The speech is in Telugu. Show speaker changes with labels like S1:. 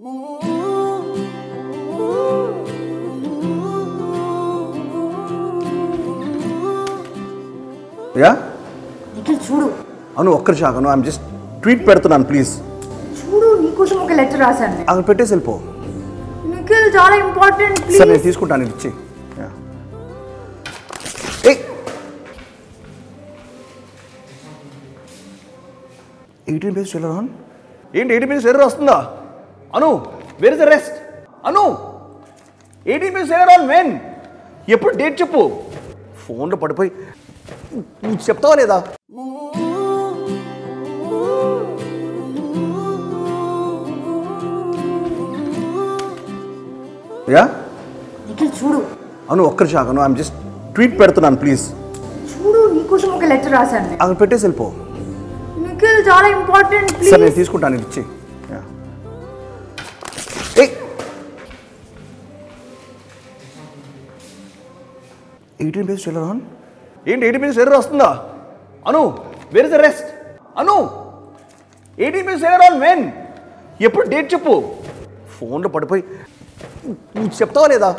S1: యా
S2: నిఖిల్ చూడు.
S1: అవును ఒక్కరి షాకను ఐఎమ్ జస్ట్ ట్వీట్ పెడుతున్నాను ప్లీజ్
S2: చూడు నీకోసం ఒక లెటర్ రాశాను.
S1: అక్కడ పెట్టేసి వెళ్ళిపో.
S2: నిఖిల్ చాలా ఇంపార్టెంట్
S1: సరే
S2: ప్లీజ్
S1: నేను తీసుకుంటాను ఇది ఇచ్చి. ఎయిటీన్ పేజ్ ఆన్ ఏంటి ఎయిటీన్ పేజ్ ఎర్రర్ వస్తుందా? అను where is the rest Anu eighteen page error on when ఎప్పుడు డేట్ చెప్పు. ఫోన్లో పడిపోయి. నువ్వు చెప్తావా లేదా? యా?
S2: నిఖిల్ చూడు.
S1: అవును ఒక్కరి షాకను ఐఎమ్ జస్ట్ ట్వీట్ పెడుతున్నాను ప్లీజ్
S2: చూడు నీకోసం ఒక లెటర్ రాశాను.
S1: అక్కడ పెట్టేసి వెళ్ళిపో.
S2: నిఖిల్ చాలా ఇంపార్టెంట్
S1: సరే నేను తీసుకుంటాను ఇచ్చి ఎయిటీన్ పేజ్ ఎర్రర్ ఆన్ ఏంటి ఎయిటీన్ పేజ్ ఎర్రర్ వస్తుందా? అను where is the rest Anu eighteen page error on when ఎప్పుడు డేట్ చెప్పు. ఫోన్లో పడిపోయి చెప్తావా లేదా?